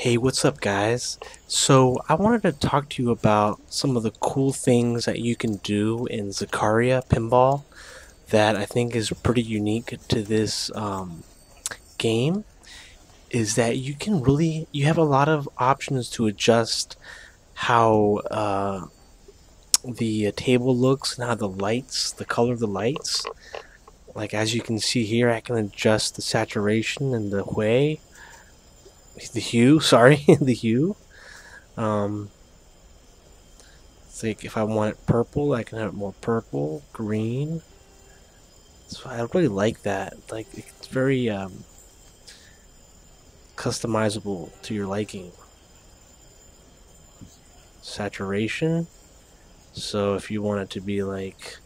Hey, what's up, guys? So, I wanted to talk to you about some of the cool things that you can do in Zaccaria Pinball that I think is pretty unique to this um, game. Is that you can really, you have a lot of options to adjust how uh, the uh, table looks and how the lights, the color of the lights. Like, as you can see here, I can adjust the saturation and the way the hue, sorry, the hue. Um, it's like if I want it purple, I can have it more purple, green. So I really like that. Like it's very um, customizable to your liking. Saturation. So if you want it to be like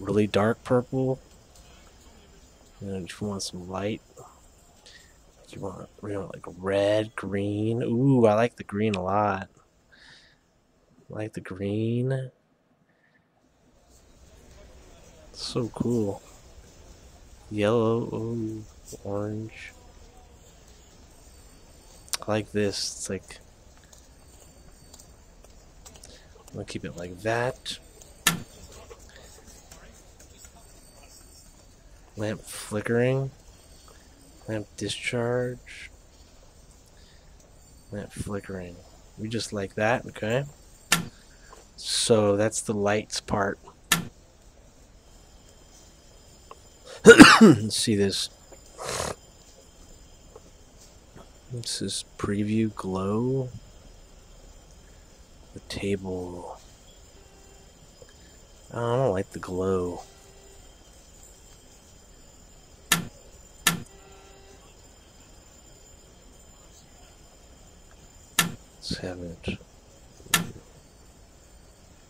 really dark purple, and if you want some light you want, you want like red, green. Ooh, I like the green a lot. I like the green. So cool. Yellow, ooh, orange. I like this. It's like I'm gonna keep it like that. Lamp flickering. Lamp discharge. Lamp flickering. We just like that, okay? So that's the lights part. See this. This is preview glow. The table. I don't like the glow. Let's have it.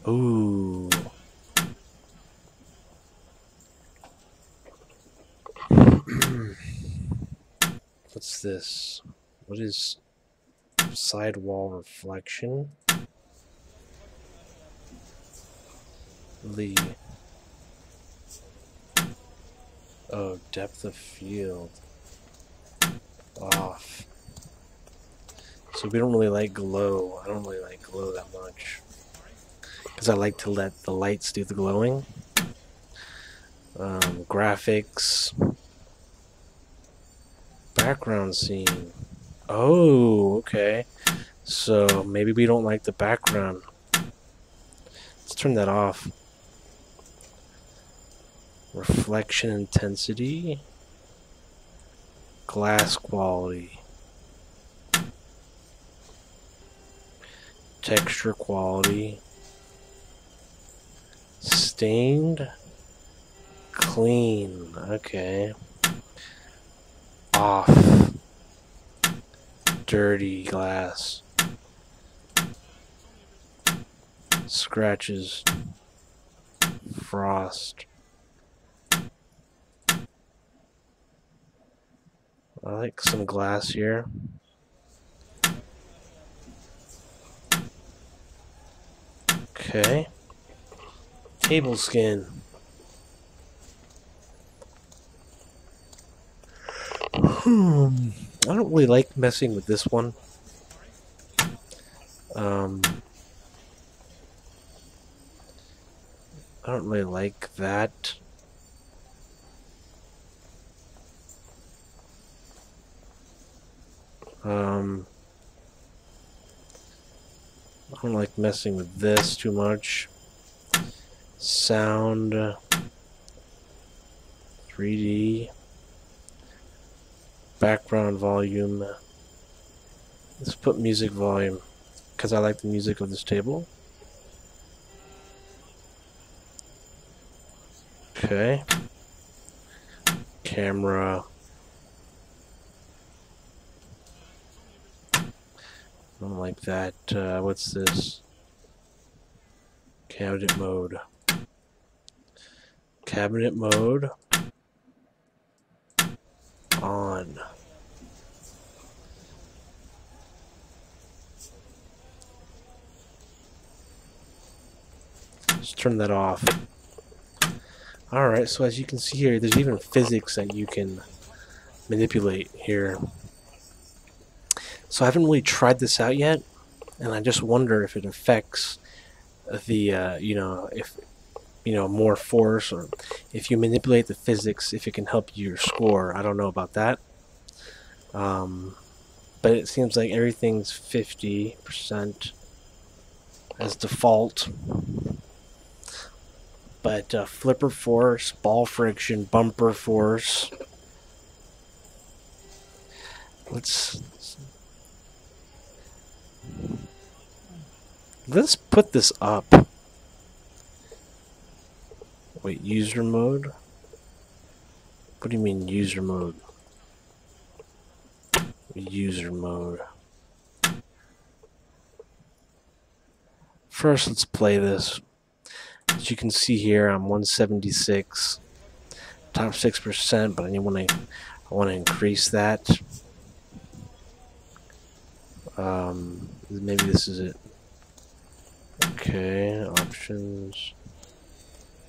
Ooh. What's this? What is sidewall reflection? The oh depth of field off. So we don't really like glow. I don't really like glow that much. Because I like to let the lights do the glowing. Um, graphics. Background scene. Oh, okay. So maybe we don't like the background. Let's turn that off. Reflection intensity. Glass quality. Texture quality, stained, clean, okay, off, dirty glass, scratches, frost. I like some glass here. Okay. Table skin. Hmm. I don't really like messing with this one. Um, I don't really like that. Um, don't like messing with this too much. Sound 3D background volume. Let's put music volume because I like the music of this table. Okay. Camera Something like that. Uh, what's this? Cabinet mode. Cabinet mode. On. Let's turn that off. Alright, so as you can see here, there's even physics that you can manipulate here. So I haven't really tried this out yet, and I just wonder if it affects the uh, you know if you know more force or if you manipulate the physics if it can help your score. I don't know about that. Um, but it seems like everything's 50% as default. But uh, flipper force, ball friction, bumper force. Let's let's put this up. Wait, user mode? What do you mean user mode? User mode. First, let's play this. As you can see here, I'm 176, top 6%, but I want to I want to increase that. Um, maybe this is it. Okay, options,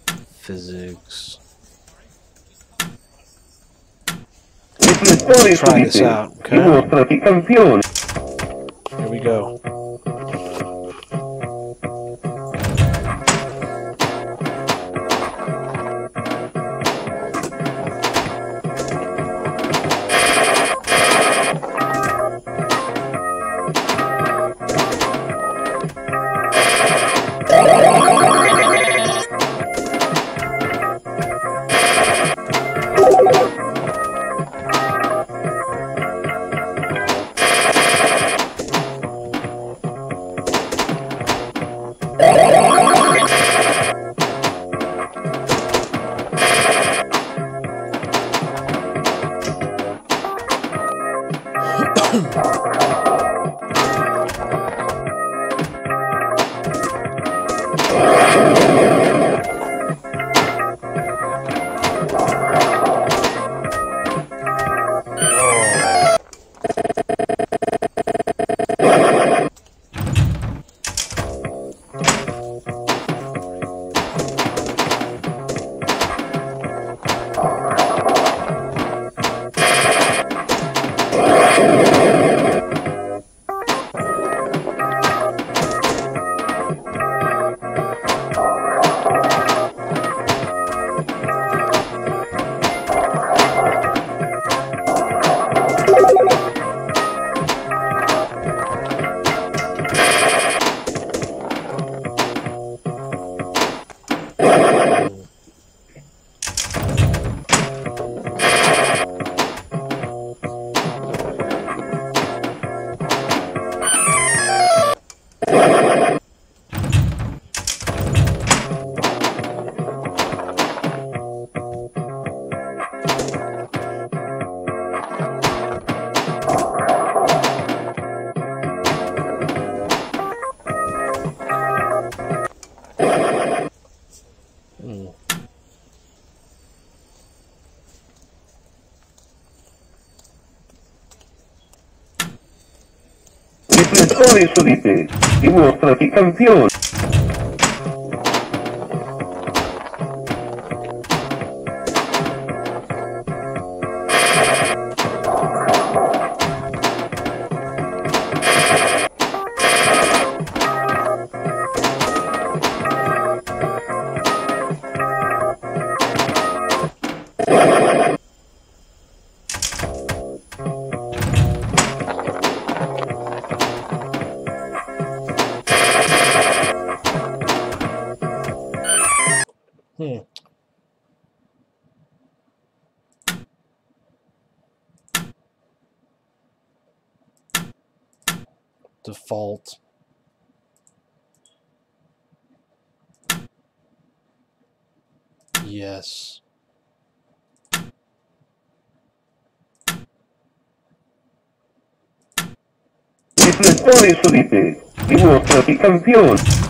physics. Try this out, okay? Here we go. Por eso dices, demuestra que campeón. Default. Yes. Riflettori subiti. Dimostrati campione.